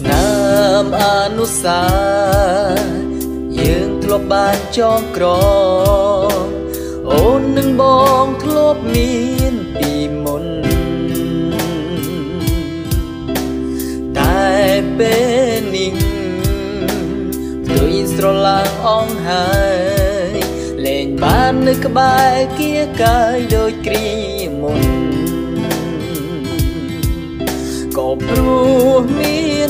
ស្នាមអនុស្សាយើងធ្លាប់បានចងក្រងអូននឹងបងធ្លាប់មានពីមុន តែពេលនេះផ្ទុយស្រឡាងអងហើយលែងបាននៅក្បែរគៀកាយដូចគ្រាមុនក៏ព្រោះមានគេ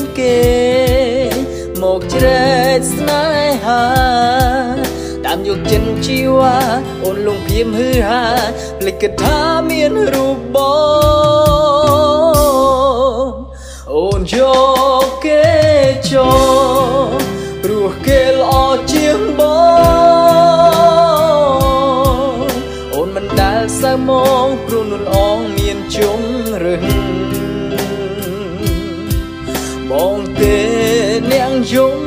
មកជ្រែកស្នេហាតាមយកចិនជីវ៉ាអូនលងភៀមហឺហាភ្លេចគិតថាមានរូប យំ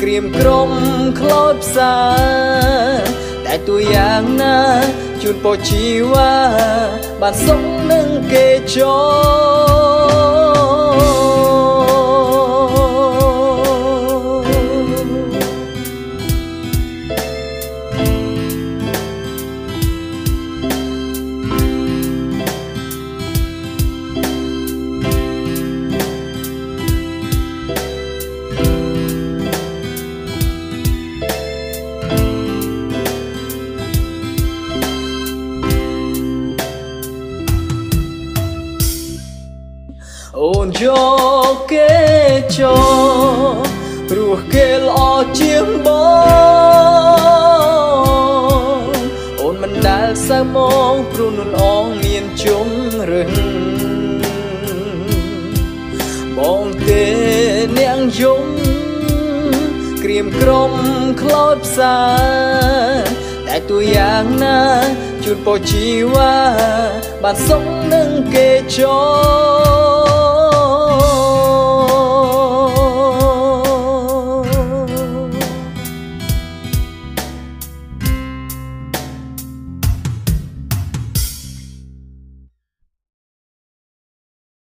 ក្រៀមក្រុមខ្លោចផ្សាតែទូយ៉ាងណាជូនពោជីវ៉ាបានសុំនឹងគេចូ អូនយកគេចូលព្រោះគេល្អជាងបងអូនមិនដែលសើមងព្រោះនួនអងមានជុំរឹងបងទេនាងយំក្រៀមក្រុមខ្លោចផ្សាតែទូយ៉ាងណាជូនពោជីវ៉ាបានសុំនឹងគេចូល